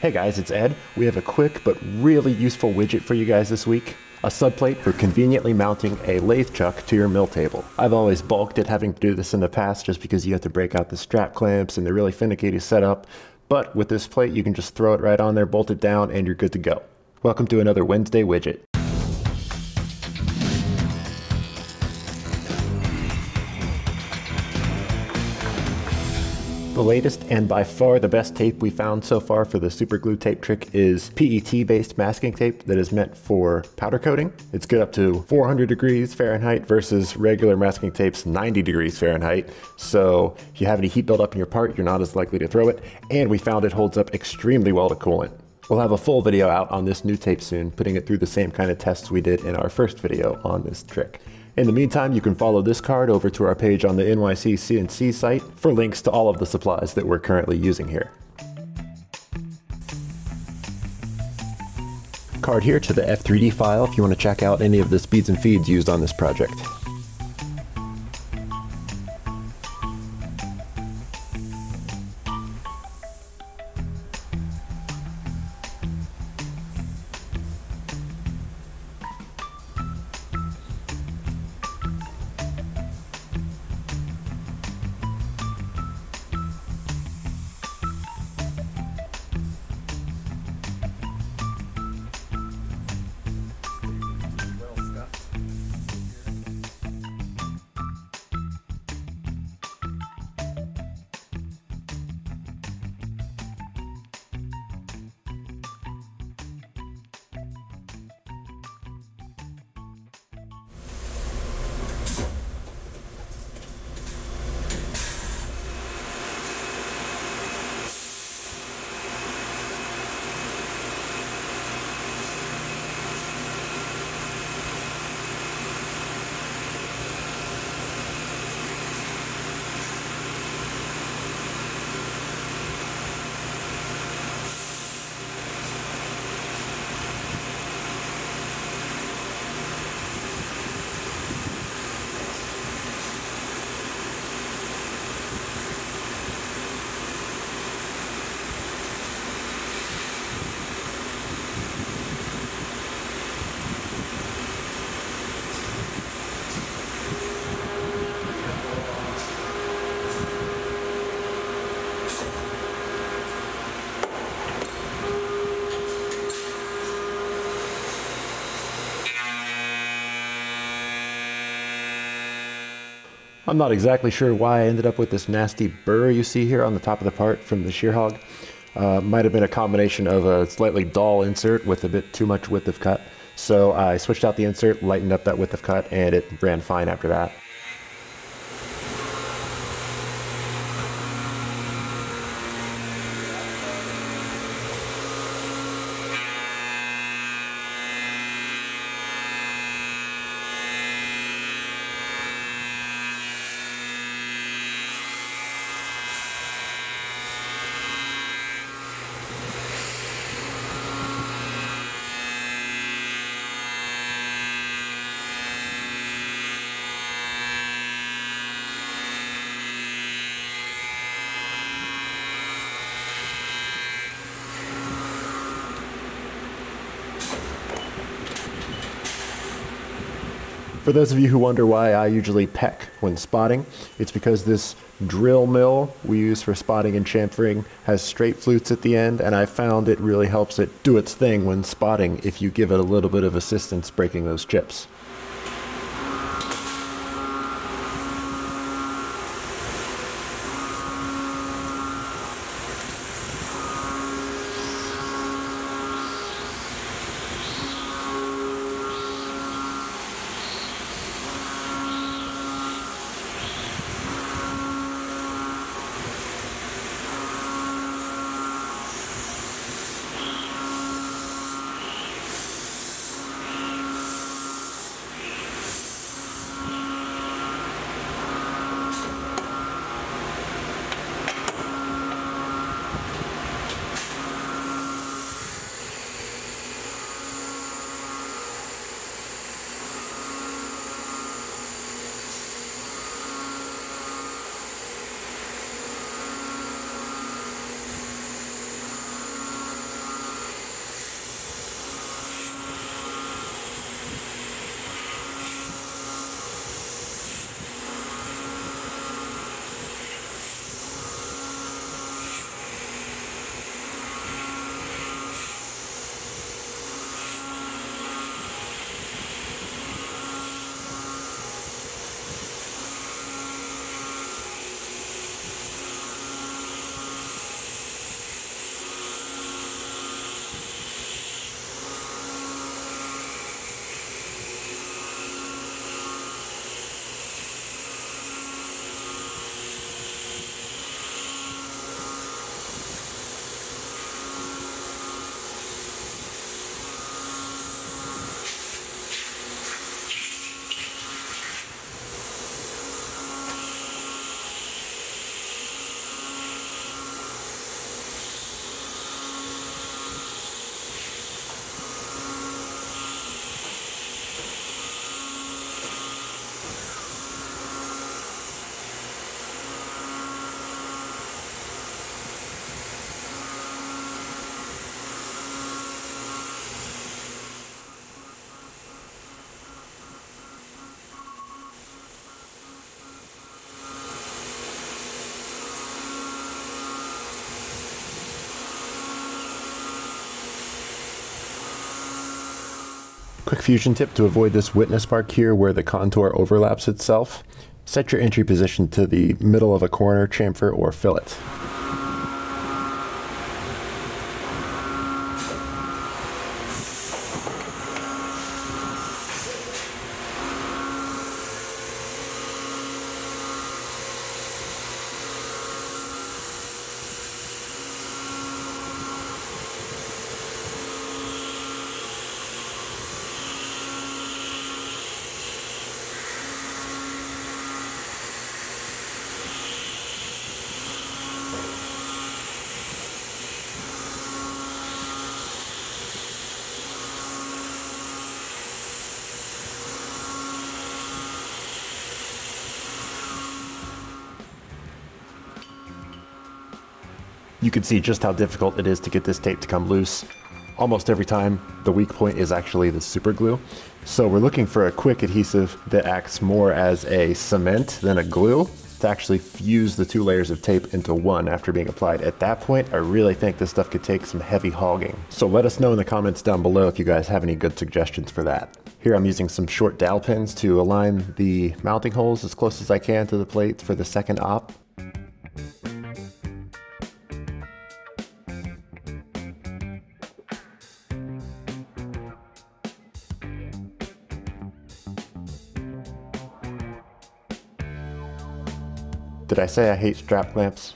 Hey guys, it's Ed. We have a quick but really useful widget for you guys this week. A subplate for conveniently mounting a lathe chuck to your mill table. I've always balked at having to do this in the past just because you have to break out the strap clamps and they're really finicky to set up, but with this plate you can just throw it right on there, bolt it down, and you're good to go. Welcome to another Wednesday widget. The latest and by far the best tape we found so far for the super glue tape trick is PET based masking tape that is meant for powder coating. It's good up to 400 degrees Fahrenheit versus regular masking tapes 90 degrees Fahrenheit. So if you have any heat buildup in your part, you're not as likely to throw it. And we found it holds up extremely well to coolant. We'll have a full video out on this new tape soon, putting it through the same kind of tests we did in our first video on this trick. In the meantime, you can follow this card over to our page on the NYC CNC site for links to all of the supplies that we're currently using here. Card here to the F3D file if you want to check out any of the speeds and feeds used on this project. I'm not exactly sure why I ended up with this nasty burr you see here on the top of the part from the shear hog. Uh, might have been a combination of a slightly dull insert with a bit too much width of cut. So I switched out the insert, lightened up that width of cut, and it ran fine after that. For those of you who wonder why I usually peck when spotting, it's because this drill mill we use for spotting and chamfering has straight flutes at the end, and I found it really helps it do its thing when spotting if you give it a little bit of assistance breaking those chips. Quick fusion tip to avoid this witness mark here where the contour overlaps itself. Set your entry position to the middle of a corner, chamfer, or fillet. You can see just how difficult it is to get this tape to come loose. Almost every time, the weak point is actually the super glue. So we're looking for a quick adhesive that acts more as a cement than a glue to actually fuse the two layers of tape into one after being applied. At that point, I really think this stuff could take some heavy hogging. So let us know in the comments down below if you guys have any good suggestions for that. Here I'm using some short dowel pins to align the mounting holes as close as I can to the plate for the second op. Did I say I hate strap clamps?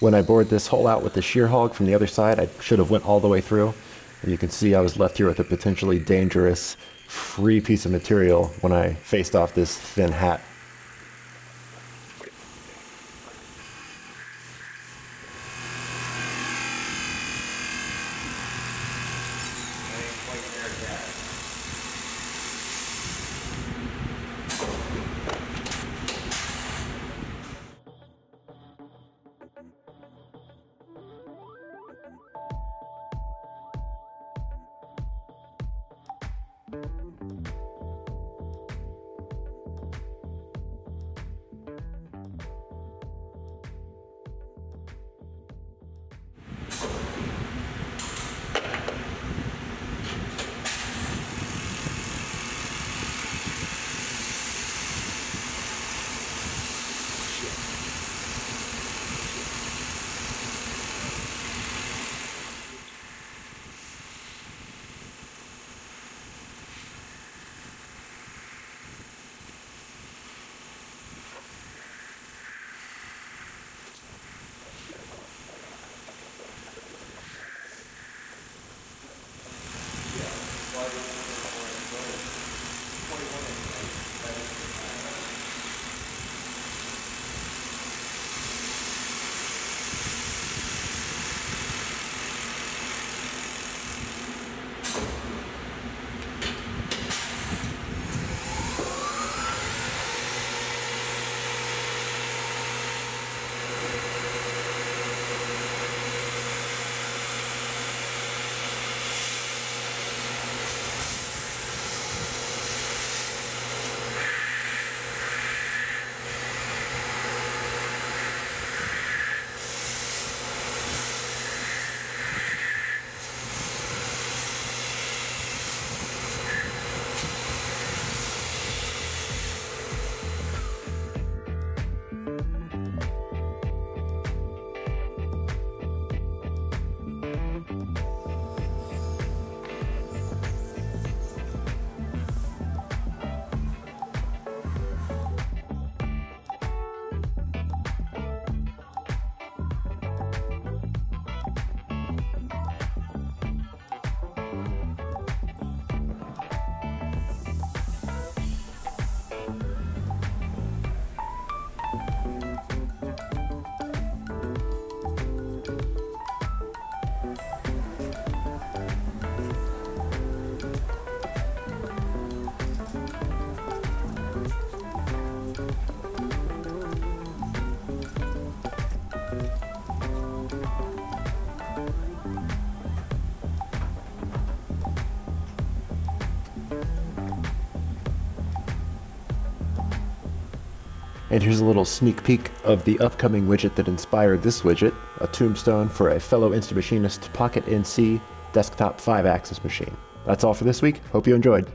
When I bored this hole out with the shear hog from the other side, I should have went all the way through. And you can see I was left here with a potentially dangerous free piece of material when I faced off this thin hat. And here's a little sneak peek of the upcoming widget that inspired this widget, a tombstone for a fellow Instamachinist Pocket NC desktop 5-axis machine. That's all for this week. Hope you enjoyed.